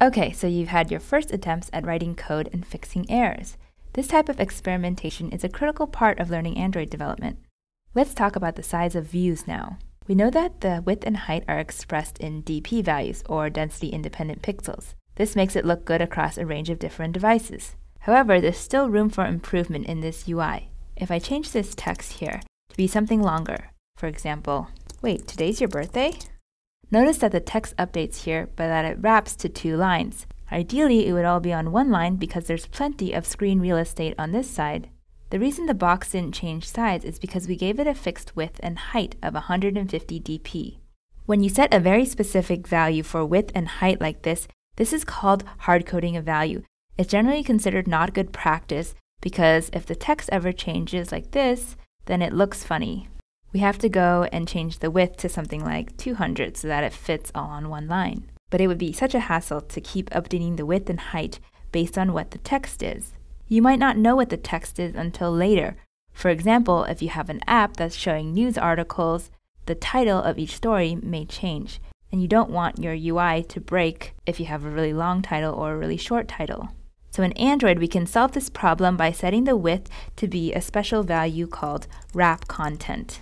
Okay, so you've had your first attempts at writing code and fixing errors. This type of experimentation is a critical part of learning Android development. Let's talk about the size of views now. We know that the width and height are expressed in DP values, or density independent pixels. This makes it look good across a range of different devices. However, there's still room for improvement in this UI. If I change this text here to be something longer, for example, wait, today's your birthday? Notice that the text updates here, but that it wraps to two lines. Ideally, it would all be on one line because there's plenty of screen real estate on this side. The reason the box didn't change size is because we gave it a fixed width and height of 150 dp. When you set a very specific value for width and height like this, this is called hardcoding a value. It's generally considered not good practice because if the text ever changes like this, then it looks funny. We have to go and change the width to something like 200 so that it fits all on one line. But it would be such a hassle to keep updating the width and height based on what the text is. You might not know what the text is until later. For example, if you have an app that's showing news articles, the title of each story may change, and you don't want your UI to break if you have a really long title or a really short title. So in Android, we can solve this problem by setting the width to be a special value called wrap content.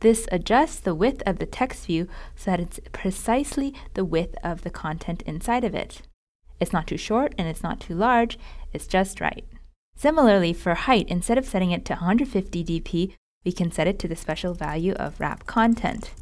This adjusts the width of the text view so that it's precisely the width of the content inside of it. It's not too short and it's not too large, it's just right. Similarly, for height, instead of setting it to 150 dp, we can set it to the special value of wrap content.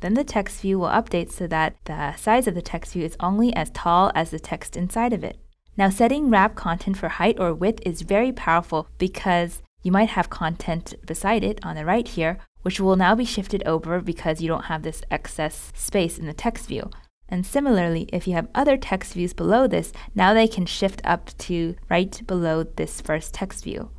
Then the text view will update so that the size of the text view is only as tall as the text inside of it. Now, setting wrap content for height or width is very powerful because you might have content beside it on the right here, which will now be shifted over because you don't have this excess space in the text view. And similarly, if you have other text views below this, now they can shift up to right below this first text view.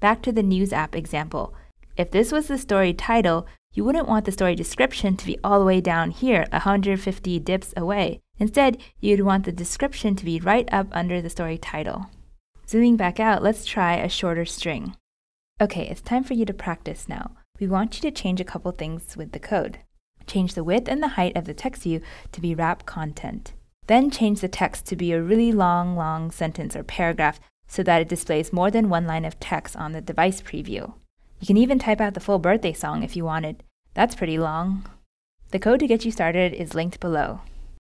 Back to the news app example. If this was the story title, you wouldn't want the story description to be all the way down here, 150 dips away. Instead, you'd want the description to be right up under the story title. Zooming back out, let's try a shorter string. Okay, it's time for you to practice now. We want you to change a couple things with the code. Change the width and the height of the text view to be wrap content. Then change the text to be a really long, long sentence or paragraph so that it displays more than one line of text on the device preview. You can even type out the full birthday song if you wanted. That's pretty long. The code to get you started is linked below.